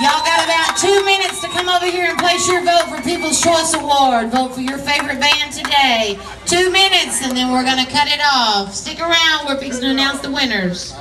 Y'all got about two minutes to come over here and place your vote for People's Choice Award. Vote for your favorite band today. Two minutes, and then we're going to cut it off. Stick around. We're fixing to announce the winners.